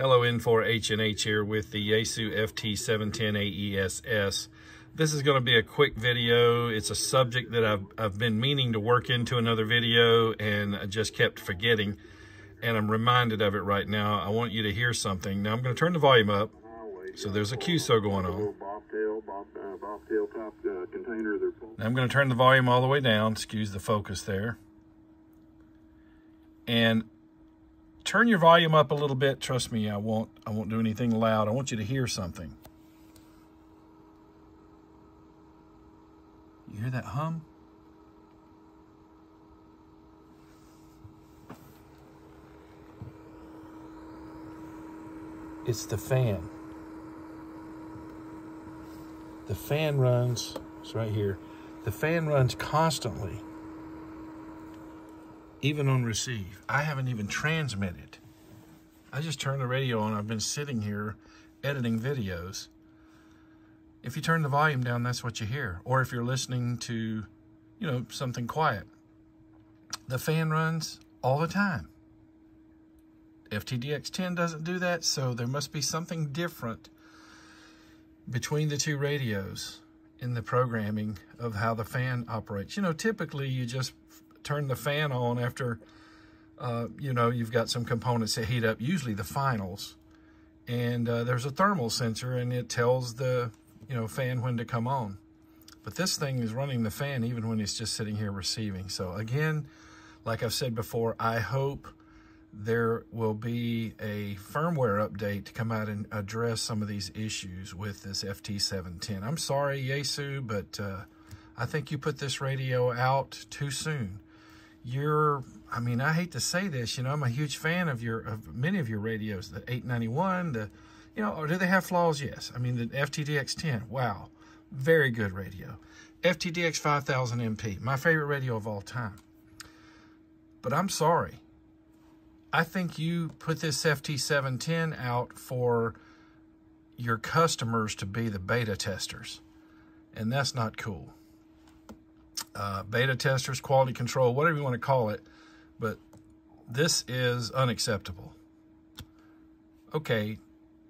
Hello, N4HNH here with the Yaesu FT710 AESS. This is going to be a quick video. It's a subject that I've, I've been meaning to work into another video and I just kept forgetting. And I'm reminded of it right now. I want you to hear something. Now I'm going to turn the volume up. So there's a QSO going on. Now I'm going to turn the volume all the way down. Excuse the focus there. And turn your volume up a little bit. Trust me, I won't, I won't do anything loud. I want you to hear something. You hear that hum? It's the fan. The fan runs, it's right here. The fan runs constantly even on receive. I haven't even transmitted. I just turned the radio on. I've been sitting here editing videos. If you turn the volume down, that's what you hear. Or if you're listening to, you know, something quiet. The fan runs all the time. FTDX10 doesn't do that, so there must be something different between the two radios in the programming of how the fan operates. You know, typically you just turn the fan on after, uh, you know, you've got some components that heat up, usually the finals. And uh, there's a thermal sensor and it tells the, you know, fan when to come on. But this thing is running the fan even when it's just sitting here receiving. So again, like I've said before, I hope there will be a firmware update to come out and address some of these issues with this FT710. I'm sorry, Yaesu, but uh, I think you put this radio out too soon you're, I mean, I hate to say this, you know, I'm a huge fan of your, of many of your radios, the 891, the, you know, or do they have flaws? Yes. I mean, the FTDX 10, wow, very good radio. FTDX 5000 MP, my favorite radio of all time. But I'm sorry. I think you put this FT710 out for your customers to be the beta testers. And that's not cool uh, beta testers, quality control, whatever you want to call it. But this is unacceptable. Okay,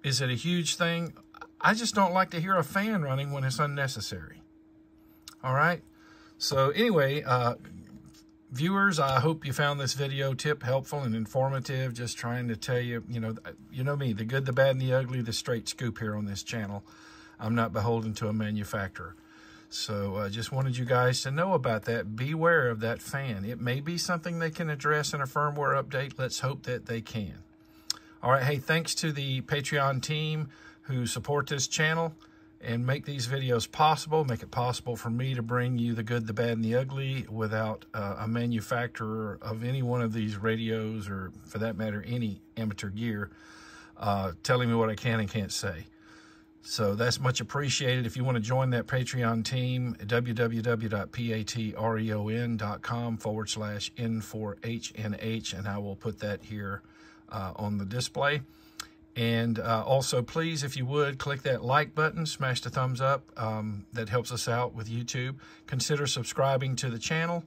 is it a huge thing? I just don't like to hear a fan running when it's unnecessary. All right. So anyway, uh, viewers, I hope you found this video tip helpful and informative. Just trying to tell you, you know, you know me, the good, the bad, and the ugly, the straight scoop here on this channel. I'm not beholden to a manufacturer. So I uh, just wanted you guys to know about that. Beware of that fan. It may be something they can address in a firmware update. Let's hope that they can. All right, hey, thanks to the Patreon team who support this channel and make these videos possible, make it possible for me to bring you the good, the bad, and the ugly without uh, a manufacturer of any one of these radios or, for that matter, any amateur gear uh, telling me what I can and can't say. So that's much appreciated. If you want to join that Patreon team, www.patreon.com forward slash N4HNH, and I will put that here uh, on the display. And uh, also, please, if you would, click that like button, smash the thumbs up. Um, that helps us out with YouTube. Consider subscribing to the channel.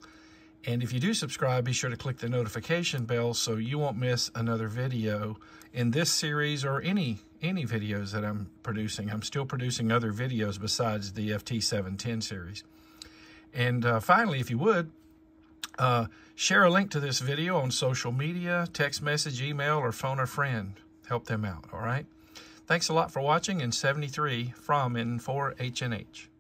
And if you do subscribe, be sure to click the notification bell so you won't miss another video in this series or any any videos that I'm producing. I'm still producing other videos besides the FT710 series. And uh, finally, if you would, uh, share a link to this video on social media, text message, email, or phone a friend. Help them out, all right? Thanks a lot for watching, and 73 from N4HNH.